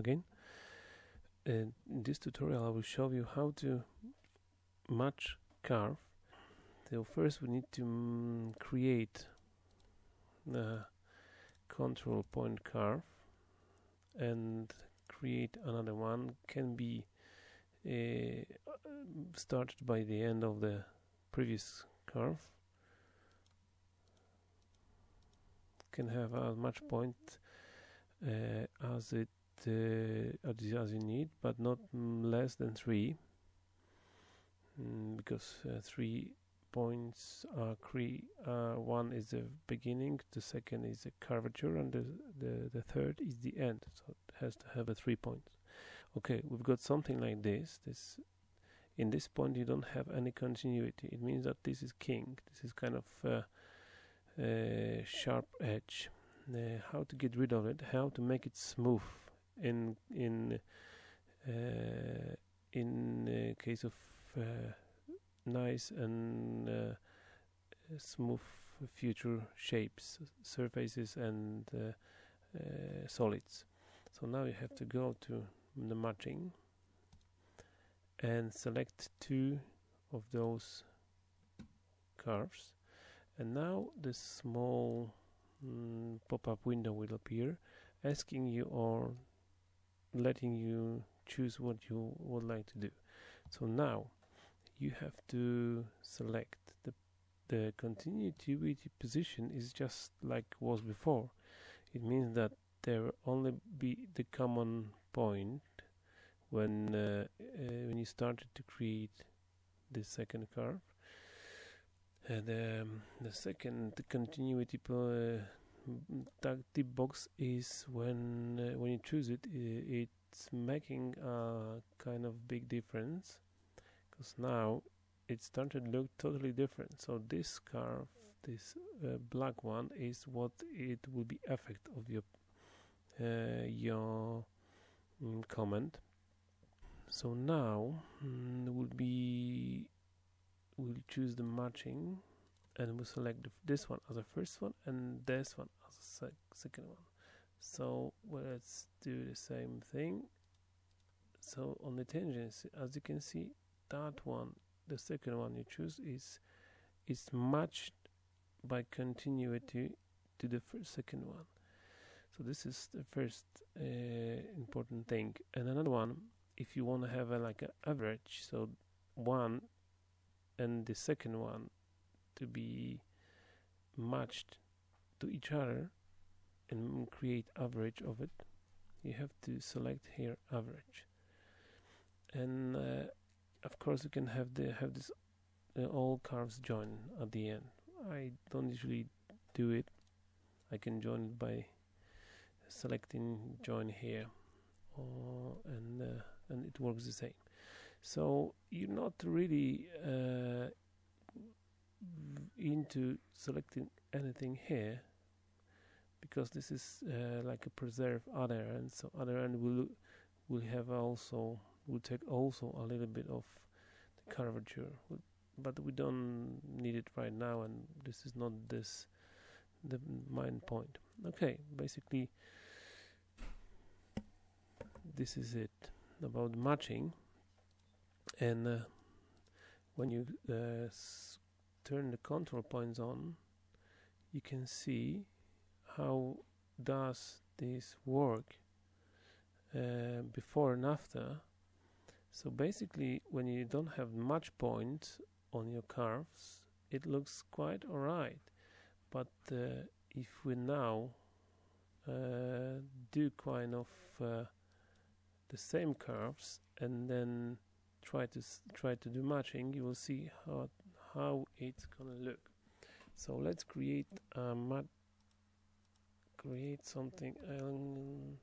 again. in this tutorial I will show you how to match curve. So first we need to mm, create the control point curve and create another one can be uh, started by the end of the previous curve can have as much point uh, as it uh, as you need but not less than three mm, because uh, three points are three uh, one is the beginning the second is the curvature and the, the the third is the end. So it has to have a three points. Okay we've got something like this. This in this point you don't have any continuity. It means that this is king. This is kind of uh, uh, sharp edge. Uh, how to get rid of it? How to make it smooth in in uh, in case of uh, nice and uh, smooth future shapes surfaces and solids. So now you have to go to the matching and select two of those curves. And now the small mm, pop-up window will appear asking you or letting you choose what you would like to do. So now you have to select the the continuity position is just like was before. It means that there will only be the common point when uh, uh, when you started to create the second curve. And um, the second continuity uh, tip box is when uh, when you choose it it's making a kind of big difference because now it started to look totally different. So this curve this uh, black one is what it will be effect of your uh, your mm, command. So now mm, will be we'll choose the matching and we'll select this one as the first one and this one as the sec second one. So let's do the same thing. So on the tangents as you can see that one the second one you choose is is matched by continuity to the first second one. So this is the first uh, important thing. And another one if you want to have a, like an average so one and the second one to be matched to each other and create average of it you have to select here average. And uh, of course you can have the have this uh, all curves join at the end. I don't usually do it. I can join by selecting join here uh, and and it works the same. So you're not really uh, into selecting anything here because this is uh, like a preserve other end. So other end will will have also will take also a little bit of the curvature. But we don't need it right now and this is not this the main point. Okay basically this is it about matching. And uh, when you uh, turn the control points on you can see how does this work uh, before and after. So basically when you don't have much point on your curves it looks quite alright. But uh, if we now uh, do kind of uh, the same curves and then try to try to do matching you will see how how it's gonna look. So let's create a mat create something um,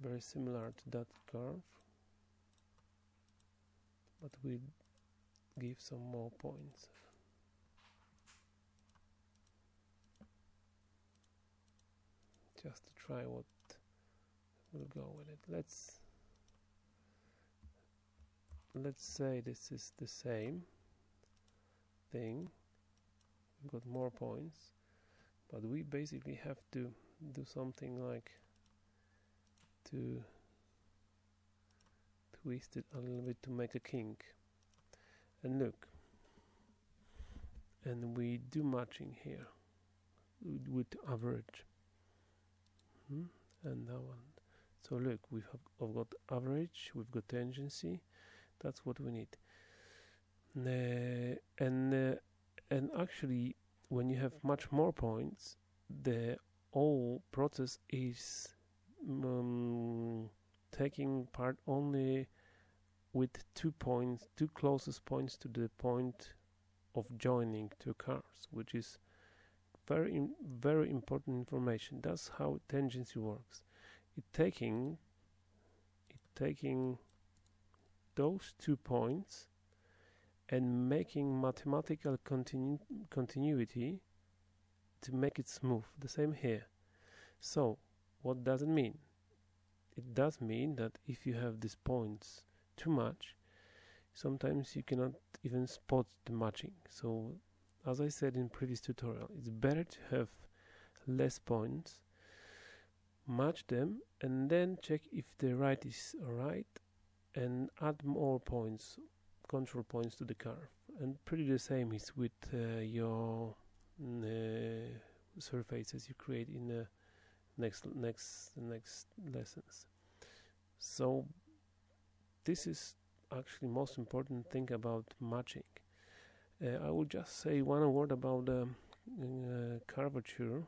very similar to that curve but we'll give some more points. Just to try what will go with it. Let's let's say this is the same thing we've got more points but we basically have to do something like to twist it a little bit to make a kink and look and we do matching here with average. Hmm? and that one. So look we have I've got average we've got tangency that's what we need uh, and uh, and actually when you have much more points the whole process is um, taking part only with two points two closest points to the point of joining two curves which is very very important information. That's how tangency works. It taking it taking those two points and making mathematical continu continuity to make it smooth. The same here. So what does it mean? It does mean that if you have these points too much sometimes you cannot even spot the matching. So as I said in previous tutorial it's better to have less points match them and then check if the right is right and add more points control points to the curve. And pretty the same is with uh, your uh, surfaces you create in the next next next lessons. So this is actually most important thing about matching. Uh, I will just say one word about the uh, curvature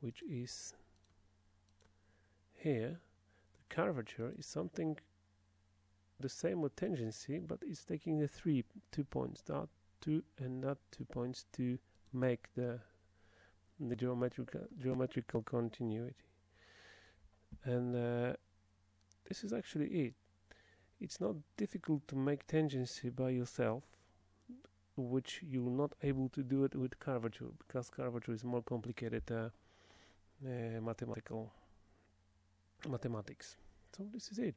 which is here. The curvature is something the same with tangency but it's taking the three two points that two and that two points to make the the geometrical geometrical continuity. And uh, this is actually it. It's not difficult to make tangency by yourself which you're not able to do it with curvature because curvature is more complicated uh, uh, mathematical mathematics. So this is it